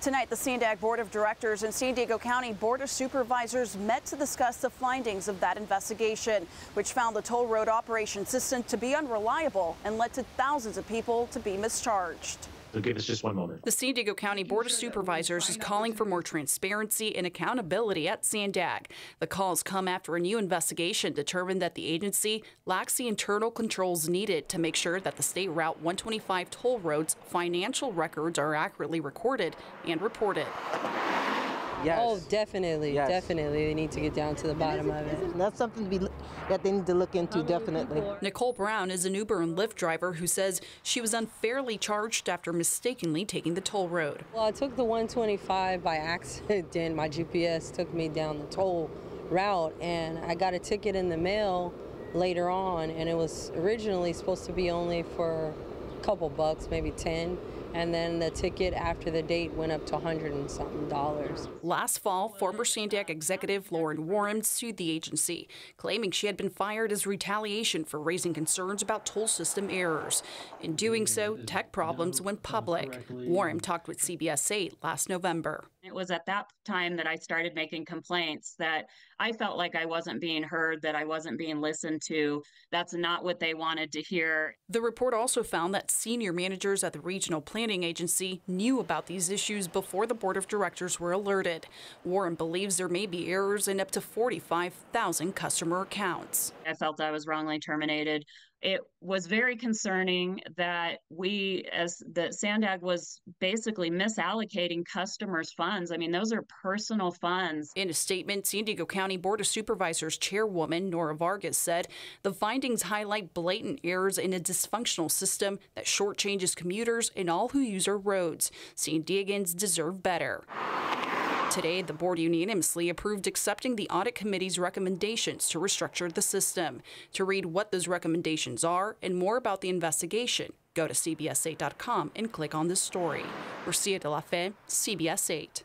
Tonight, the Sandag Board of Directors and San Diego County Board of Supervisors met to discuss the findings of that investigation, which found the toll road operation system to be unreliable and led to thousands of people to be mischarged. So give us just one moment. The San Diego County Board of Supervisors is calling for more transparency and accountability at Sandag. The calls come after a new investigation determined that the agency lacks the internal controls needed to make sure that the State Route 125 toll roads financial records are accurately recorded and reported. Yes. Oh, definitely, Yes. definitely. They need to get down to the bottom of it. That's something to be, that they need to look into, definitely. Nicole Brown is an Uber and Lyft driver who says she was unfairly charged after mistakenly taking the toll road. Well, I took the 125 by accident. My GPS took me down the toll route, and I got a ticket in the mail later on, and it was originally supposed to be only for a couple bucks, maybe 10. And then the ticket after the date went up to 100 and something dollars. Last fall, former Sandag executive Lauren Warren sued the agency, claiming she had been fired as retaliation for raising concerns about toll system errors. In doing so, tech problems went public. Warren talked with CBS 8 last November. It was at that time that I started making complaints that I felt like I wasn't being heard, that I wasn't being listened to. That's not what they wanted to hear. The report also found that senior managers at the regional planning agency knew about these issues before the board of directors were alerted. Warren believes there may be errors in up to 45,000 customer accounts. I felt I was wrongly terminated. It was very concerning that we, as the Sandag, was basically misallocating customers' funds. I mean, those are personal funds. In a statement, San Diego County Board of Supervisors Chairwoman Nora Vargas said the findings highlight blatant errors in a dysfunctional system that shortchanges commuters and all who use our roads. San Diegans deserve better. Today, the board unanimously approved accepting the audit committee's recommendations to restructure the system. To read what those recommendations are and more about the investigation, go to CBS8.com and click on this story. Lucia de la Fe, CBS 8.